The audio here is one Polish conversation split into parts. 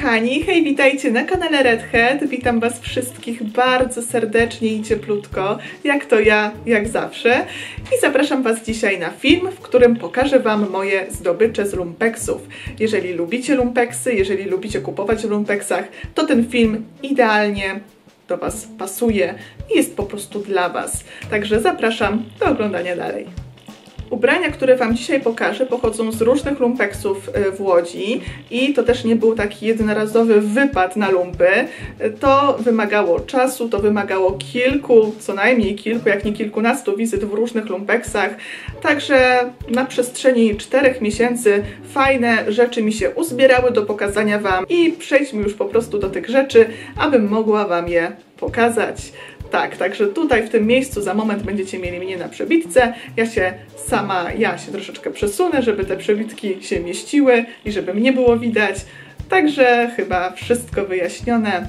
kochani, hej, witajcie na kanale Redhead. Witam Was wszystkich bardzo serdecznie i cieplutko, jak to ja, jak zawsze. I zapraszam Was dzisiaj na film, w którym pokażę Wam moje zdobycze z lumpeksów. Jeżeli lubicie lumpeksy, jeżeli lubicie kupować w lumpeksach, to ten film idealnie do Was pasuje i jest po prostu dla Was. Także zapraszam do oglądania dalej. Ubrania, które Wam dzisiaj pokażę, pochodzą z różnych lumpeksów e, w Łodzi i to też nie był taki jednorazowy wypad na lumpy. To wymagało czasu, to wymagało kilku, co najmniej kilku, jak nie kilkunastu wizyt w różnych lumpeksach. Także na przestrzeni czterech miesięcy fajne rzeczy mi się uzbierały do pokazania Wam i przejdźmy już po prostu do tych rzeczy, abym mogła Wam je pokazać. Tak, także tutaj w tym miejscu za moment będziecie mieli mnie na przebitce. Ja się sama, ja się troszeczkę przesunę, żeby te przebitki się mieściły i żeby mnie było widać. Także chyba wszystko wyjaśnione.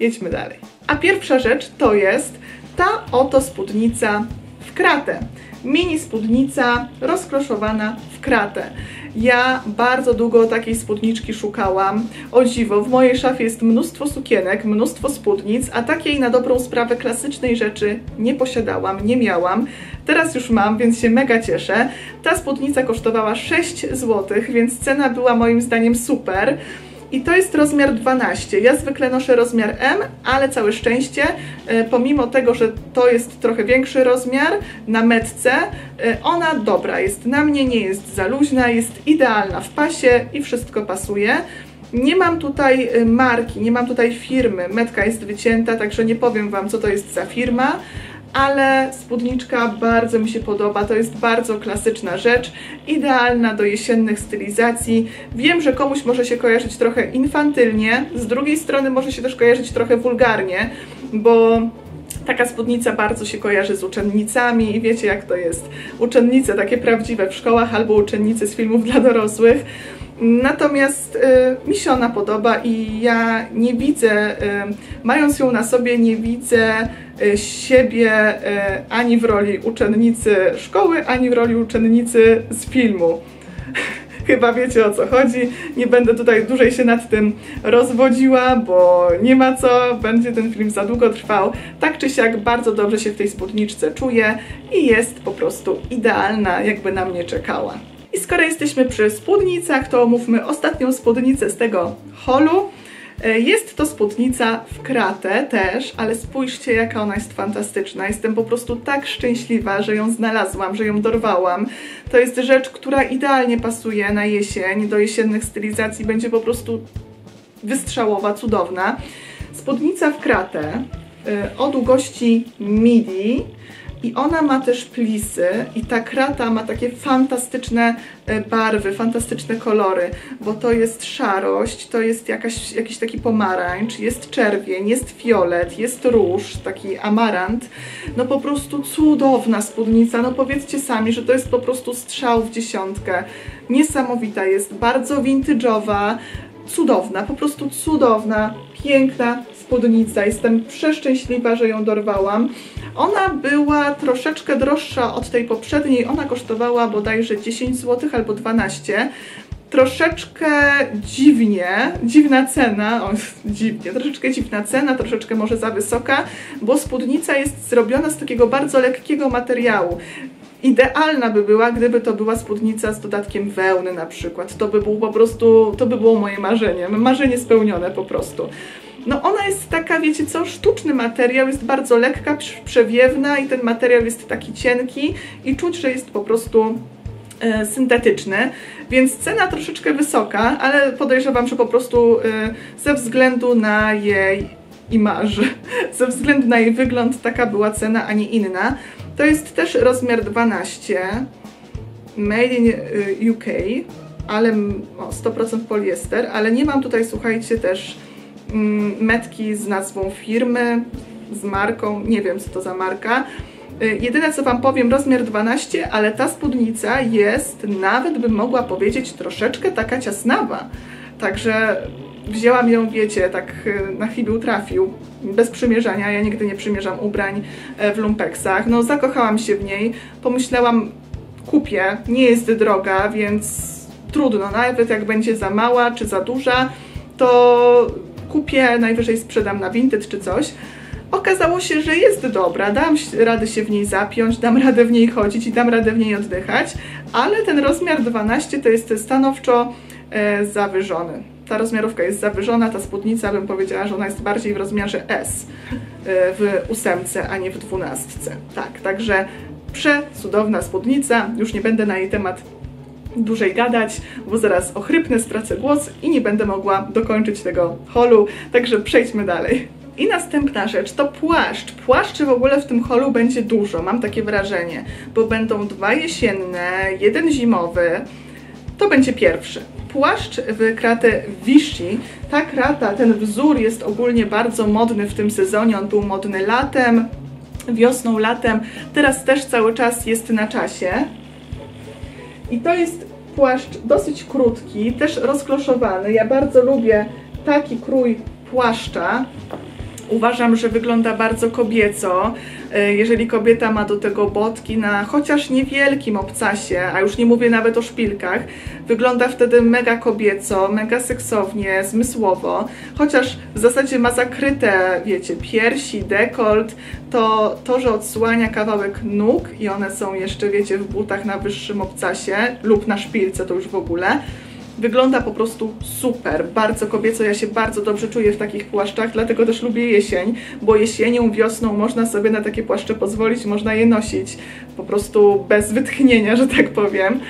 Jedźmy dalej. A pierwsza rzecz to jest ta oto spódnica w kratę. Mini spódnica rozkroszowana w kratę. Ja bardzo długo takiej spódniczki szukałam. O dziwo, w mojej szafie jest mnóstwo sukienek, mnóstwo spódnic, a takiej na dobrą sprawę klasycznej rzeczy nie posiadałam, nie miałam. Teraz już mam, więc się mega cieszę. Ta spódnica kosztowała 6 zł, więc cena była moim zdaniem super. I to jest rozmiar 12. Ja zwykle noszę rozmiar M, ale całe szczęście, e, pomimo tego, że to jest trochę większy rozmiar na metce, e, ona dobra jest na mnie, nie jest za luźna, jest idealna w pasie i wszystko pasuje. Nie mam tutaj e, marki, nie mam tutaj firmy, metka jest wycięta, także nie powiem Wam, co to jest za firma, ale spódniczka bardzo mi się podoba, to jest bardzo klasyczna rzecz, idealna do jesiennych stylizacji. Wiem, że komuś może się kojarzyć trochę infantylnie, z drugiej strony może się też kojarzyć trochę wulgarnie, bo taka spódnica bardzo się kojarzy z uczennicami i wiecie jak to jest. Uczennice takie prawdziwe w szkołach albo uczennice z filmów dla dorosłych. Natomiast y, mi się ona podoba i ja nie widzę, y, mając ją na sobie, nie widzę y, siebie y, ani w roli uczennicy szkoły, ani w roli uczennicy z filmu. Chyba wiecie o co chodzi. Nie będę tutaj dłużej się nad tym rozwodziła, bo nie ma co, będzie ten film za długo trwał. Tak czy siak bardzo dobrze się w tej spódniczce czuję i jest po prostu idealna, jakby na mnie czekała. I skoro jesteśmy przy spódnicach, to omówmy ostatnią spódnicę z tego holu. E, jest to spódnica w kratę też, ale spójrzcie jaka ona jest fantastyczna. Jestem po prostu tak szczęśliwa, że ją znalazłam, że ją dorwałam. To jest rzecz, która idealnie pasuje na jesień, do jesiennych stylizacji. Będzie po prostu wystrzałowa, cudowna. Spódnica w kratę e, o długości midi i ona ma też plisy i ta krata ma takie fantastyczne e, barwy, fantastyczne kolory, bo to jest szarość, to jest jakaś, jakiś taki pomarańcz, jest czerwień, jest fiolet, jest róż, taki amarant. No po prostu cudowna spódnica, no powiedzcie sami, że to jest po prostu strzał w dziesiątkę. Niesamowita jest, bardzo vintage'owa, cudowna, po prostu cudowna, piękna spódnica. Jestem przeszczęśliwa, że ją dorwałam. Ona była troszeczkę droższa od tej poprzedniej, ona kosztowała bodajże 10 zł albo 12 troszeczkę dziwnie, dziwna cena, o, dziwnie, troszeczkę dziwna cena, troszeczkę może za wysoka, bo spódnica jest zrobiona z takiego bardzo lekkiego materiału. Idealna by była, gdyby to była spódnica z dodatkiem wełny na przykład. To by było po prostu, to by było moje marzenie, marzenie spełnione po prostu. No ona jest taka, wiecie co, sztuczny materiał, jest bardzo lekka, przewiewna i ten materiał jest taki cienki i czuć, że jest po prostu e, syntetyczny, więc cena troszeczkę wysoka, ale podejrzewam, że po prostu e, ze względu na jej imaż, ze względu na jej wygląd taka była cena, a nie inna. To jest też rozmiar 12, made in e, UK, ale o, 100% poliester, ale nie mam tutaj, słuchajcie, też metki z nazwą firmy, z marką, nie wiem co to za marka. Y, jedyne co Wam powiem, rozmiar 12, ale ta spódnica jest, nawet bym mogła powiedzieć, troszeczkę taka ciasnawa. Także wzięłam ją, wiecie, tak y, na chwilę trafił, bez przymierzania, ja nigdy nie przymierzam ubrań e, w lumpeksach. No zakochałam się w niej, pomyślałam, kupię, nie jest droga, więc trudno, nawet jak będzie za mała czy za duża, to kupię, najwyżej sprzedam na Vinted czy coś. Okazało się, że jest dobra, dam radę się w niej zapiąć, dam radę w niej chodzić i dam radę w niej oddychać, ale ten rozmiar 12 to jest stanowczo e, zawyżony. Ta rozmiarówka jest zawyżona, ta spódnica bym powiedziała, że ona jest bardziej w rozmiarze S e, w ósemce, a nie w dwunastce. Tak, także przecudowna spódnica, już nie będę na jej temat dłużej gadać, bo zaraz ochrypnę, stracę głos i nie będę mogła dokończyć tego holu, także przejdźmy dalej. I następna rzecz to płaszcz. Płaszczy w ogóle w tym holu będzie dużo, mam takie wrażenie, bo będą dwa jesienne, jeden zimowy. To będzie pierwszy. Płaszcz w kratę Vichy. Ta krata, ten wzór jest ogólnie bardzo modny w tym sezonie. On był modny latem, wiosną, latem. Teraz też cały czas jest na czasie. I to jest płaszcz dosyć krótki, też rozkloszowany. Ja bardzo lubię taki krój płaszcza. Uważam, że wygląda bardzo kobieco. E, jeżeli kobieta ma do tego botki na chociaż niewielkim obcasie, a już nie mówię nawet o szpilkach, wygląda wtedy mega kobieco, mega seksownie, zmysłowo. Chociaż w zasadzie ma zakryte, wiecie, piersi, dekolt, to to, że odsłania kawałek nóg i one są jeszcze, wiecie, w butach na wyższym obcasie lub na szpilce, to już w ogóle, Wygląda po prostu super, bardzo kobieco, ja się bardzo dobrze czuję w takich płaszczach, dlatego też lubię jesień, bo jesienią, wiosną można sobie na takie płaszcze pozwolić, można je nosić po prostu bez wytchnienia, że tak powiem.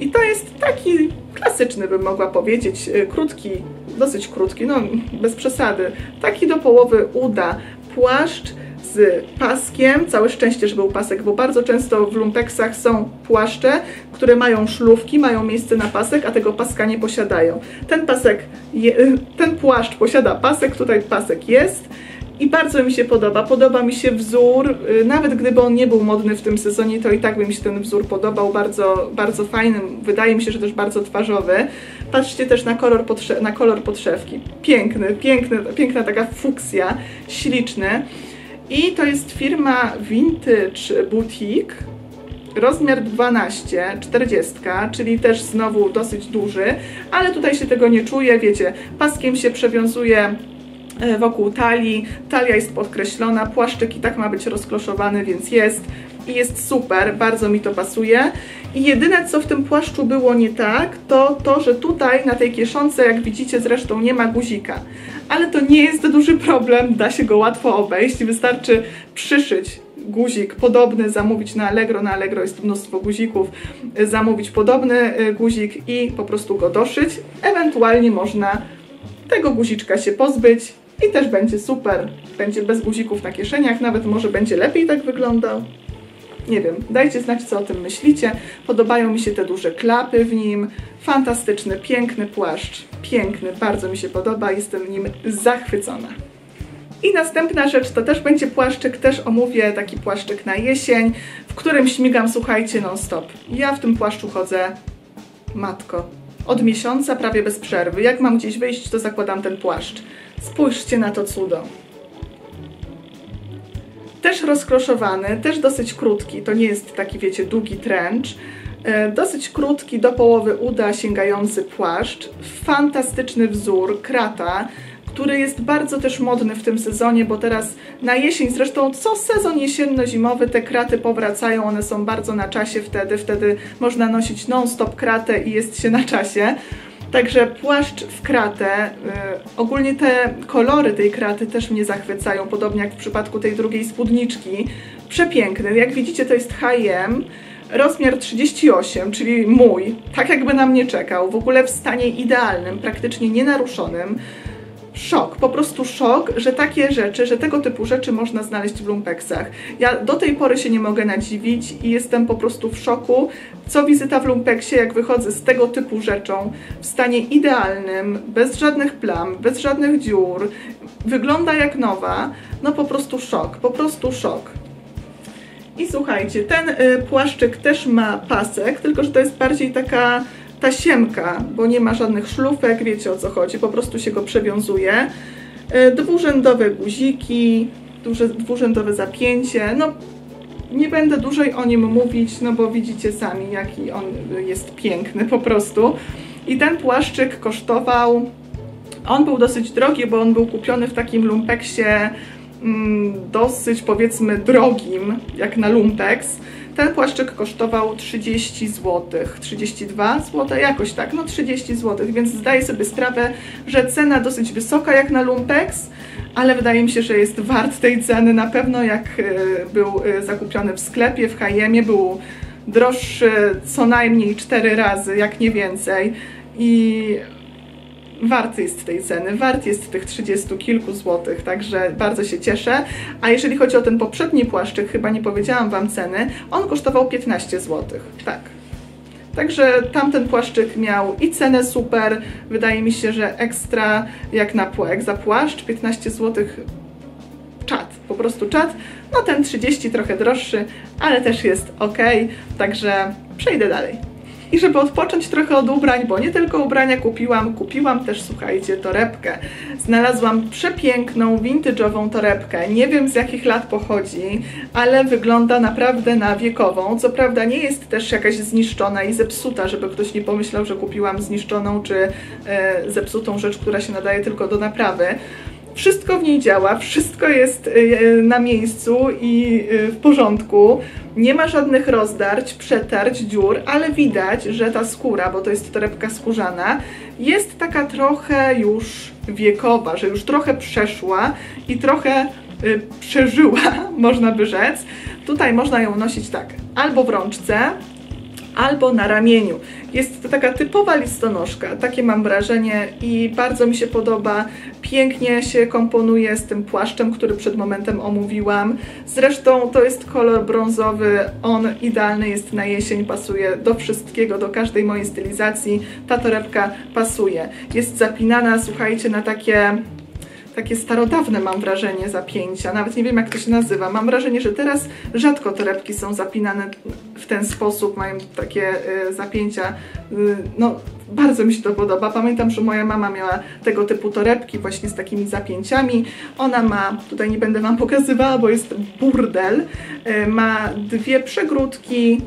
I to jest taki klasyczny, bym mogła powiedzieć, y, krótki, dosyć krótki, no bez przesady, taki do połowy uda płaszcz, z paskiem. Całe szczęście, że był pasek, bo bardzo często w lumpeksach są płaszcze, które mają szlówki, mają miejsce na pasek, a tego paska nie posiadają. Ten pasek, ten płaszcz posiada pasek, tutaj pasek jest. I bardzo mi się podoba. Podoba mi się wzór, nawet gdyby on nie był modny w tym sezonie, to i tak by mi się ten wzór podobał. Bardzo, bardzo fajny, wydaje mi się, że też bardzo twarzowy. Patrzcie też na kolor, na kolor podszewki. Piękny, piękny, piękna taka fuksja, śliczny. I to jest firma Vintage Boutique, rozmiar 12, 40, czyli też znowu dosyć duży, ale tutaj się tego nie czuje, wiecie, paskiem się przewiązuje e, wokół talii, talia jest podkreślona, płaszczyk i tak ma być rozkloszowany, więc jest i jest super, bardzo mi to pasuje. I jedyne co w tym płaszczu było nie tak, to to, że tutaj na tej kieszonce, jak widzicie zresztą nie ma guzika. Ale to nie jest duży problem, da się go łatwo obejść, wystarczy przyszyć guzik podobny, zamówić na Allegro, na Allegro jest mnóstwo guzików, zamówić podobny y, guzik i po prostu go doszyć. Ewentualnie można tego guziczka się pozbyć i też będzie super, będzie bez guzików na kieszeniach, nawet może będzie lepiej tak wyglądał. Nie wiem, dajcie znać, co o tym myślicie. Podobają mi się te duże klapy w nim. Fantastyczny, piękny płaszcz. Piękny, bardzo mi się podoba, jestem nim zachwycona. I następna rzecz to też będzie płaszczyk, też omówię taki płaszczyk na jesień, w którym śmigam, słuchajcie, non stop. Ja w tym płaszczu chodzę, matko, od miesiąca prawie bez przerwy. Jak mam gdzieś wyjść, to zakładam ten płaszcz. Spójrzcie na to cudo też rozkroszowany, też dosyć krótki, to nie jest taki, wiecie, długi trench, dosyć krótki, do połowy uda sięgający płaszcz, fantastyczny wzór, krata, który jest bardzo też modny w tym sezonie, bo teraz na jesień, zresztą co sezon jesienno-zimowy te kraty powracają, one są bardzo na czasie wtedy, wtedy można nosić non-stop kratę i jest się na czasie. Także płaszcz w kratę, y, ogólnie te kolory tej kraty też mnie zachwycają, podobnie jak w przypadku tej drugiej spódniczki. Przepiękny, jak widzicie to jest H&M, rozmiar 38, czyli mój, tak jakby na mnie czekał, w ogóle w stanie idealnym, praktycznie nienaruszonym szok, po prostu szok, że takie rzeczy, że tego typu rzeczy można znaleźć w lumpeksach. Ja do tej pory się nie mogę nadziwić i jestem po prostu w szoku, co wizyta w lumpeksie, jak wychodzę z tego typu rzeczą, w stanie idealnym, bez żadnych plam, bez żadnych dziur, wygląda jak nowa, no po prostu szok, po prostu szok. I słuchajcie, ten y, płaszczyk też ma pasek, tylko że to jest bardziej taka tasiemka, bo nie ma żadnych szlufek, wiecie o co chodzi, po prostu się go przewiązuje. E, dwurzędowe guziki, dwurzędowe zapięcie, no nie będę dłużej o nim mówić, no bo widzicie sami jaki on jest piękny po prostu. I ten płaszczyk kosztował On był dosyć drogi, bo on był kupiony w takim lumpeksie mm, dosyć powiedzmy drogim, jak na lumpex. Ten płaszczyk kosztował 30 zł, 32 zł, jakoś tak, no 30 zł, więc zdaję sobie sprawę, że cena dosyć wysoka jak na lumpex, ale wydaje mi się, że jest wart tej ceny na pewno, jak e, był e, zakupiony w sklepie, w H&M, był droższy co najmniej 4 razy, jak nie więcej. I wart jest tej ceny, wart jest tych 30 kilku złotych, także bardzo się cieszę. A jeżeli chodzi o ten poprzedni płaszczyk, chyba nie powiedziałam Wam ceny, on kosztował 15 złotych, tak. Także tamten płaszczyk miał i cenę super, wydaje mi się, że ekstra jak na jak za płaszcz, 15 zł czat, po prostu czat. No ten 30 trochę droższy, ale też jest ok, także przejdę dalej. I żeby odpocząć trochę od ubrań, bo nie tylko ubrania kupiłam, kupiłam też, słuchajcie, torebkę. Znalazłam przepiękną, vintage'ową torebkę. Nie wiem z jakich lat pochodzi, ale wygląda naprawdę na wiekową. Co prawda nie jest też jakaś zniszczona i zepsuta, żeby ktoś nie pomyślał, że kupiłam zniszczoną czy e, zepsutą rzecz, która się nadaje tylko do naprawy. Wszystko w niej działa, wszystko jest e, na miejscu i e, w porządku. Nie ma żadnych rozdarć, przetarć, dziur, ale widać, że ta skóra, bo to jest torebka skórzana, jest taka trochę już wiekowa, że już trochę przeszła i trochę e, przeżyła, można by rzec. Tutaj można ją nosić tak, albo w rączce, albo na ramieniu. Jest to taka typowa listonoszka, takie mam wrażenie i bardzo mi się podoba. Pięknie się komponuje z tym płaszczem, który przed momentem omówiłam. Zresztą to jest kolor brązowy, on idealny jest na jesień, pasuje do wszystkiego, do każdej mojej stylizacji. Ta torebka pasuje. Jest zapinana, słuchajcie, na takie takie starodawne mam wrażenie zapięcia, nawet nie wiem jak to się nazywa. Mam wrażenie, że teraz rzadko torebki są zapinane w ten sposób, mają takie y, zapięcia. Y, no, bardzo mi się to podoba. Pamiętam, że moja mama miała tego typu torebki właśnie z takimi zapięciami. Ona ma, tutaj nie będę Wam pokazywała, bo jest burdel, y, ma dwie przegródki,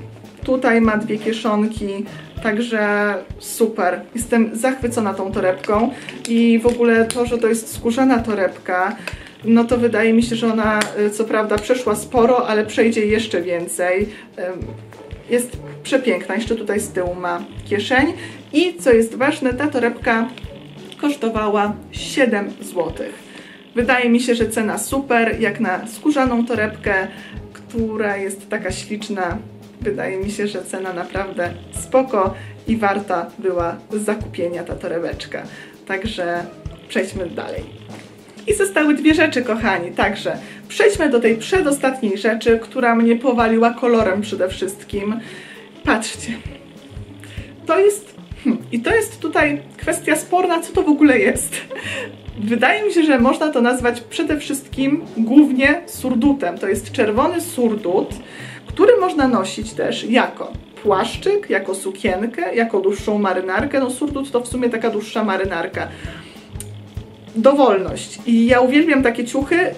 tutaj ma dwie kieszonki, Także super. Jestem zachwycona tą torebką i w ogóle to, że to jest skórzana torebka, no to wydaje mi się, że ona y, co prawda przeszła sporo, ale przejdzie jeszcze więcej. Jest przepiękna. Jeszcze tutaj z tyłu ma kieszeń. I co jest ważne, ta torebka kosztowała 7 zł. Wydaje mi się, że cena super, jak na skórzaną torebkę, która jest taka śliczna, Wydaje mi się, że cena naprawdę spoko i warta była zakupienia ta torebeczka. Także przejdźmy dalej. I zostały dwie rzeczy, kochani. Także przejdźmy do tej przedostatniej rzeczy, która mnie powaliła kolorem przede wszystkim. Patrzcie. To jest... Hmm, I to jest tutaj kwestia sporna, co to w ogóle jest. Wydaje mi się, że można to nazwać przede wszystkim głównie surdutem. To jest czerwony surdut, który można nosić też jako płaszczyk, jako sukienkę, jako dłuższą marynarkę. No surdut to w sumie taka dłuższa marynarka. Dowolność. I ja uwielbiam takie ciuchy,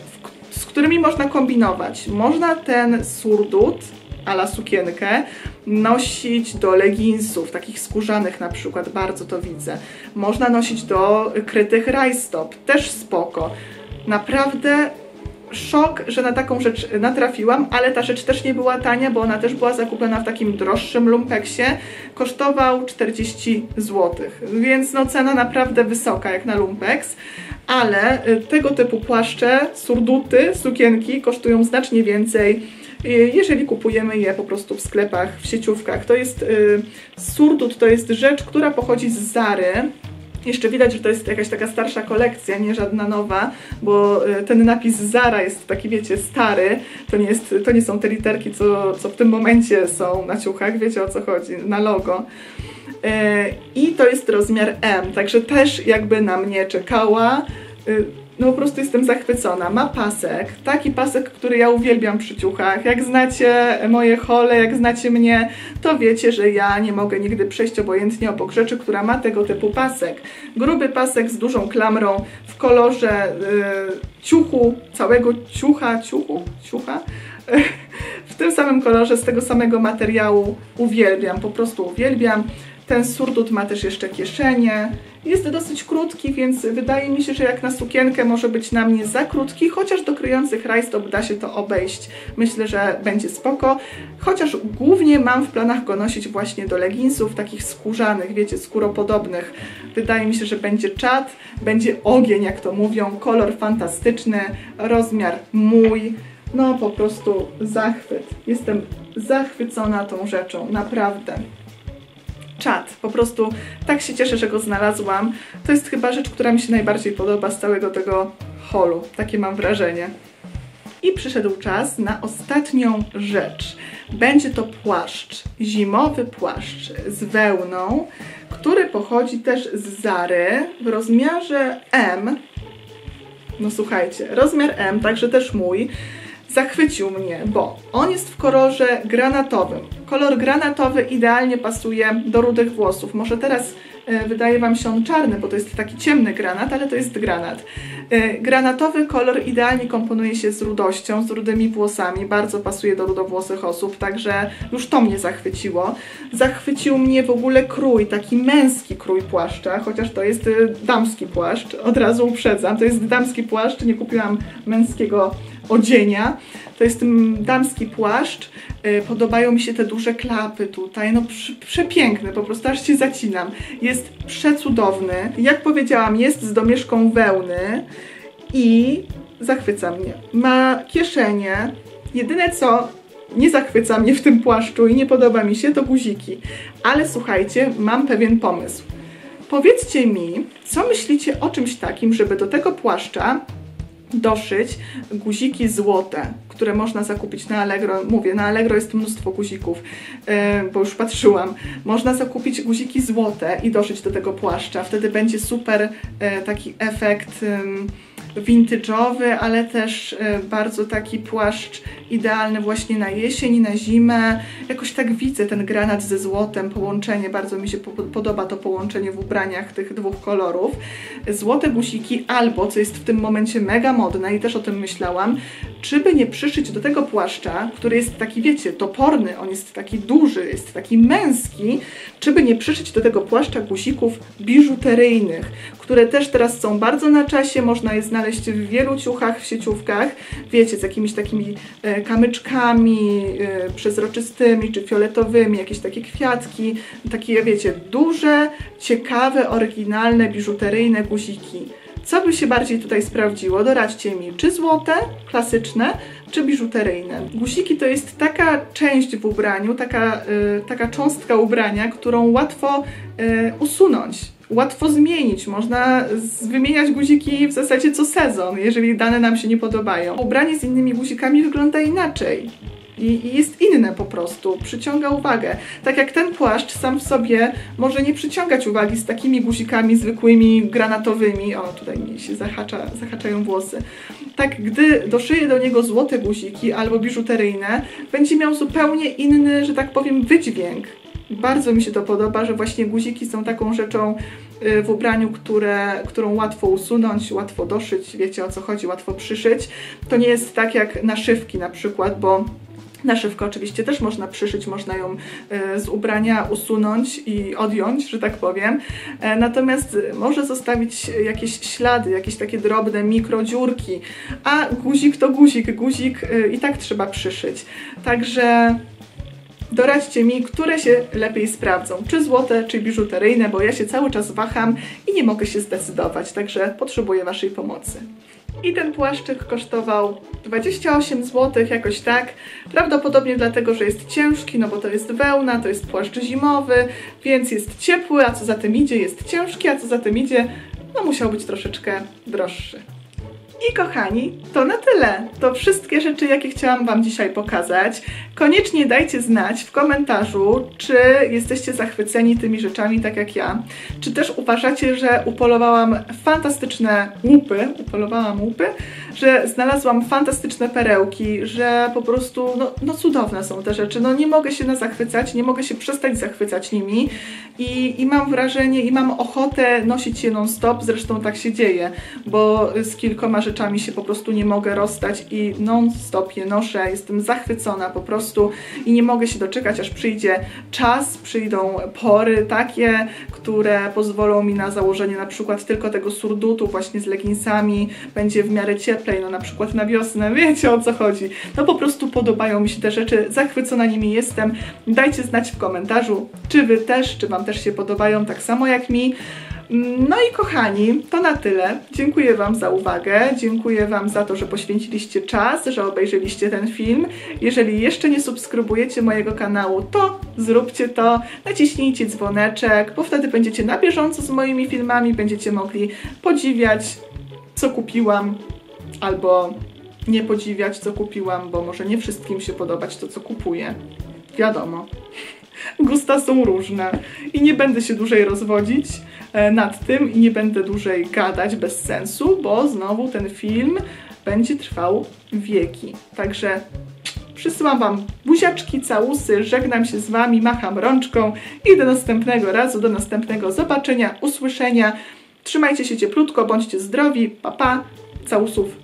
z którymi można kombinować. Można ten surdut ala sukienkę nosić do leginsów, takich skórzanych na przykład, bardzo to widzę. Można nosić do krytych rajstop, też spoko. Naprawdę szok, że na taką rzecz natrafiłam, ale ta rzecz też nie była tania, bo ona też była zakupiona w takim droższym lumpeksie. Kosztował 40 zł, więc no cena naprawdę wysoka jak na lumpeks, ale y, tego typu płaszcze, surduty, sukienki kosztują znacznie więcej y, jeżeli kupujemy je po prostu w sklepach, w sieciówkach. To jest y, surdut, to jest rzecz, która pochodzi z Zary. Jeszcze widać, że to jest jakaś taka starsza kolekcja, nie żadna nowa, bo e, ten napis Zara jest taki, wiecie, stary. To nie, jest, to nie są te literki, co, co w tym momencie są na ciuchach, wiecie o co chodzi, na logo. E, I to jest rozmiar M, także też jakby na mnie czekała. No po prostu jestem zachwycona. Ma pasek, taki pasek, który ja uwielbiam przy ciuchach. Jak znacie moje hole, jak znacie mnie, to wiecie, że ja nie mogę nigdy przejść obojętnie obok rzeczy, która ma tego typu pasek. Gruby pasek z dużą klamrą w kolorze yy, ciuchu, całego ciucha, ciuchu, ciucha, w tym samym kolorze, z tego samego materiału uwielbiam, po prostu uwielbiam. Ten surdut ma też jeszcze kieszenie. Jest dosyć krótki, więc wydaje mi się, że jak na sukienkę może być na mnie za krótki, chociaż do kryjących rajstop da się to obejść. Myślę, że będzie spoko. Chociaż głównie mam w planach go nosić właśnie do leginsów, takich skórzanych, wiecie, skóropodobnych. Wydaje mi się, że będzie czat, będzie ogień, jak to mówią, kolor fantastyczny, rozmiar mój. No po prostu zachwyt. Jestem zachwycona tą rzeczą, naprawdę czat. Po prostu tak się cieszę, że go znalazłam. To jest chyba rzecz, która mi się najbardziej podoba z całego tego holu. Takie mam wrażenie. I przyszedł czas na ostatnią rzecz. Będzie to płaszcz, zimowy płaszcz z wełną, który pochodzi też z Zary w rozmiarze M. No słuchajcie, rozmiar M, także też mój zachwycił mnie, bo on jest w kolorze granatowym. Kolor granatowy idealnie pasuje do rudych włosów. Może teraz e, wydaje Wam się on czarny, bo to jest taki ciemny granat, ale to jest granat. E, granatowy kolor idealnie komponuje się z rudością, z rudymi włosami, bardzo pasuje do rudowłosych osób, także już to mnie zachwyciło. Zachwycił mnie w ogóle krój, taki męski krój płaszcza, chociaż to jest e, damski płaszcz, od razu uprzedzam, to jest damski płaszcz, nie kupiłam męskiego odzienia. To jest damski płaszcz. E, podobają mi się te duże klapy tutaj. No przepiękny, po prostu aż się zacinam. Jest przecudowny. Jak powiedziałam, jest z domieszką wełny i zachwyca mnie. Ma kieszenie. Jedyne co nie zachwyca mnie w tym płaszczu i nie podoba mi się, to guziki. Ale słuchajcie, mam pewien pomysł. Powiedzcie mi, co myślicie o czymś takim, żeby do tego płaszcza doszyć guziki złote, które można zakupić na Allegro. Mówię, na Allegro jest mnóstwo guzików, yy, bo już patrzyłam. Można zakupić guziki złote i doszyć do tego płaszcza. Wtedy będzie super yy, taki efekt vintage'owy, ale też e, bardzo taki płaszcz idealny właśnie na jesień na zimę. Jakoś tak widzę ten granat ze złotem, połączenie, bardzo mi się podoba to połączenie w ubraniach tych dwóch kolorów. Złote guziki albo, co jest w tym momencie mega modne i też o tym myślałam, czy by nie przyszyć do tego płaszcza, który jest taki, wiecie, toporny, on jest taki duży, jest taki męski, czy by nie przyszyć do tego płaszcza guzików biżuteryjnych, które też teraz są bardzo na czasie, można je znaleźć w wielu ciuchach, w sieciówkach, wiecie, z jakimiś takimi e, kamyczkami e, przezroczystymi czy fioletowymi, jakieś takie kwiatki, takie, wiecie, duże, ciekawe, oryginalne, biżuteryjne guziki. Co by się bardziej tutaj sprawdziło? Doradźcie mi, czy złote, klasyczne, czy biżuteryjne. Guziki to jest taka część w ubraniu, taka, y, taka cząstka ubrania, którą łatwo y, usunąć łatwo zmienić. Można wymieniać guziki w zasadzie co sezon, jeżeli dane nam się nie podobają. Ubranie z innymi guzikami wygląda inaczej. I, I, jest inne po prostu, przyciąga uwagę. Tak jak ten płaszcz sam w sobie może nie przyciągać uwagi z takimi guzikami zwykłymi, granatowymi, o tutaj mi się zahacza, zahaczają włosy. Tak gdy doszyję do niego złote guziki albo biżuteryjne, będzie miał zupełnie inny, że tak powiem, wydźwięk. Bardzo mi się to podoba, że właśnie guziki są taką rzeczą y, w ubraniu, które, którą łatwo usunąć, łatwo doszyć, wiecie o co chodzi, łatwo przyszyć. To nie jest tak jak naszywki na przykład, bo Naszywkę oczywiście też można przyszyć, można ją y, z ubrania usunąć i odjąć, że tak powiem. E, natomiast może zostawić jakieś ślady, jakieś takie drobne mikrodziurki, a guzik to guzik, guzik y, i tak trzeba przyszyć. Także Doradźcie mi, które się lepiej sprawdzą, czy złote, czy biżuteryjne, bo ja się cały czas waham i nie mogę się zdecydować, także potrzebuję Waszej pomocy. I ten płaszczyk kosztował 28 zł, jakoś tak. Prawdopodobnie dlatego, że jest ciężki, no bo to jest wełna, to jest płaszcz zimowy, więc jest ciepły, a co za tym idzie, jest ciężki, a co za tym idzie, no musiał być troszeczkę droższy. I kochani, to na tyle. To wszystkie rzeczy, jakie chciałam Wam dzisiaj pokazać. Koniecznie dajcie znać w komentarzu, czy jesteście zachwyceni tymi rzeczami tak jak ja. Czy też uważacie, że upolowałam fantastyczne łupy, upolowałam łupy, że znalazłam fantastyczne perełki, że po prostu, no, no cudowne są te rzeczy. No nie mogę się na zachwycać, nie mogę się przestać zachwycać nimi i, i mam wrażenie, i mam ochotę nosić je non stop, zresztą tak się dzieje, bo z kilkoma rzeczami się po prostu nie mogę rozstać i non-stop je noszę. Jestem zachwycona po prostu i nie mogę się doczekać, aż przyjdzie czas, przyjdą pory takie, które pozwolą mi na założenie na przykład tylko tego surdutu właśnie z leginsami, będzie w miarę cieplej, no na przykład na wiosnę, wiecie o co chodzi. No po prostu podobają mi się te rzeczy, zachwycona nimi jestem. Dajcie znać w komentarzu, czy Wy też, czy Wam też się podobają tak samo jak mi. No i kochani, to na tyle. Dziękuję Wam za uwagę, dziękuję Wam za to, że poświęciliście czas, że obejrzeliście ten film. Jeżeli jeszcze nie subskrybujecie mojego kanału, to zróbcie to, naciśnijcie dzwoneczek, bo wtedy będziecie na bieżąco z moimi filmami, będziecie mogli podziwiać, co kupiłam, albo nie podziwiać, co kupiłam, bo może nie wszystkim się podobać to, co kupuję. Wiadomo. Gusta są różne i nie będę się dłużej rozwodzić e, nad tym i nie będę dłużej gadać bez sensu, bo znowu ten film będzie trwał wieki. Także przysyłam Wam buziaczki, całusy, żegnam się z Wami, macham rączką i do następnego razu, do następnego zobaczenia, usłyszenia. Trzymajcie się cieplutko, bądźcie zdrowi, papa, pa. całusów.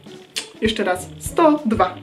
Jeszcze raz 102.